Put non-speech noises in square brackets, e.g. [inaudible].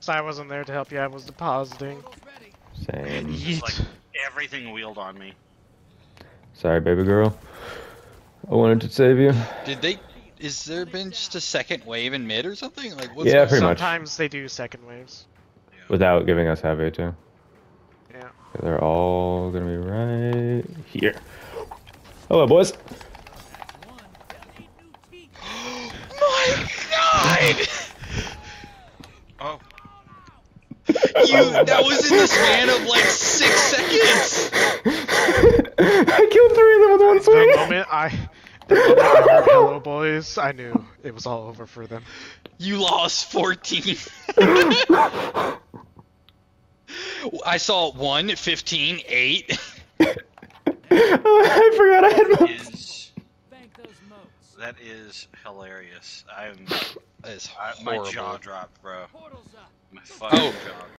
So I wasn't there to help you. I was depositing. Same. Just like everything wheeled on me. Sorry, baby girl. I wanted to save you. Did they? Is there been just a second wave in mid or something? Like what's Yeah, pretty on? much. Sometimes they do second waves. Without giving us heavy too. Yeah. They're all gonna be right here. Hello, boys. My God! [laughs] Oh, You that was in the span of like six seconds. I killed three of them with one The swing. moment I, the moment I heard "Hello, boys," I knew it was all over for them. You lost 14. [laughs] I saw 1, 15, 8. [laughs] I forgot I had my. Is that is hilarious. I'm That is I, my horrible. jaw dropped, bro. My fucking Oh. jaw.